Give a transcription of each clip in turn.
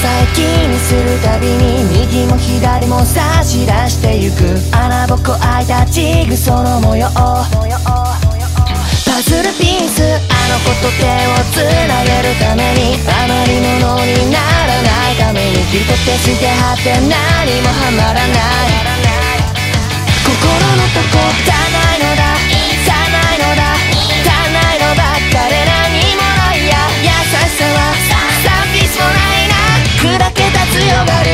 最近にするたびに右も左も差し出してゆく。穴ぼこ開いたジグソの模様。パズルピースあの子と手をつなげるために。余り物にならないために。人ってしてはって何もはまらない。心のとこ汚いのだ広がり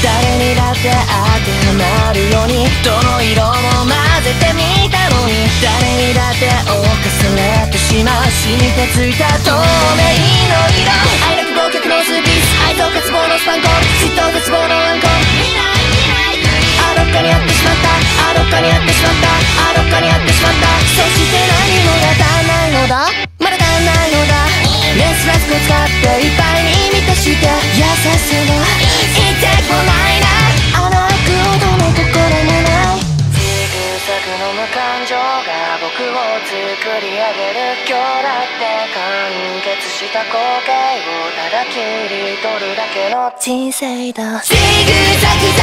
誰にだって当てはまるようにどの色も混ぜてみたのに誰にだって侵されてしまう染みてついた。透明の色愛なき忘却のスピース愛と渇望のスパンコン嫉妬絶望のワンコン未来未来あどっかにあってしまった。あどっかにあってしまった。あどっかにあってしまった。そして何もが足んないのだ。まだ足んないのだ。レスラスク使っていっぱいに満たして。優しさは一滴もないな穴開くほどの心もないジグザグの無感情が僕を作り上げる今日だって完結した光景をただ切り取るだけの人生だジグザグ